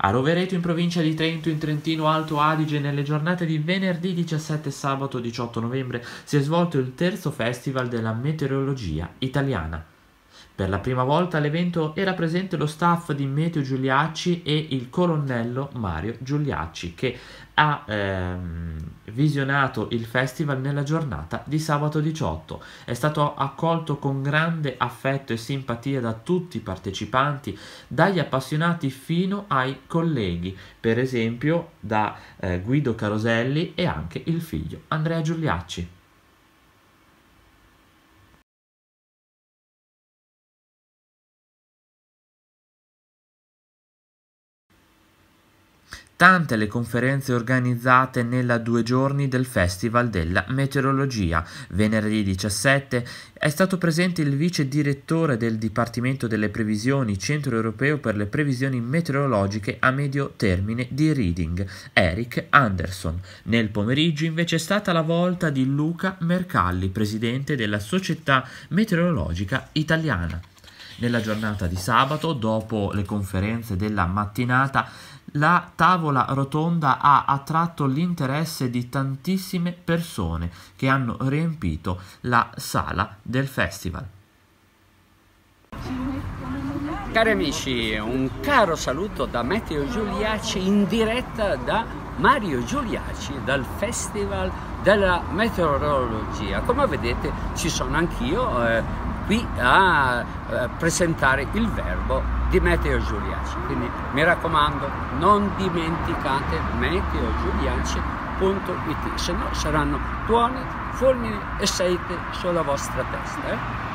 A Rovereto in provincia di Trento in Trentino Alto Adige nelle giornate di venerdì 17 e sabato 18 novembre si è svolto il terzo festival della meteorologia italiana. Per la prima volta all'evento era presente lo staff di Meteo Giuliacci e il colonnello Mario Giuliacci che ha ehm, visionato il festival nella giornata di sabato 18. È stato accolto con grande affetto e simpatia da tutti i partecipanti, dagli appassionati fino ai colleghi, per esempio da eh, Guido Caroselli e anche il figlio Andrea Giuliacci. Tante le conferenze organizzate nella due giorni del Festival della Meteorologia. Venerdì 17 è stato presente il vice direttore del Dipartimento delle Previsioni Centro Europeo per le Previsioni Meteorologiche a medio termine di Reading, Eric Anderson. Nel pomeriggio invece è stata la volta di Luca Mercalli, presidente della Società Meteorologica Italiana. Nella giornata di sabato, dopo le conferenze della mattinata, la tavola rotonda ha attratto l'interesse di tantissime persone che hanno riempito la sala del festival. Cari amici, un caro saluto da Matteo Giuliaci in diretta da Mario Giuliaci dal Festival della Meteorologia. Come vedete ci sono anch'io eh, qui a eh, presentare il verbo di Meteo Giuliaci. Quindi mi raccomando, non dimenticate meteogiuliaci.it, se no saranno tuoni, fulmini e sete sulla vostra testa. Eh?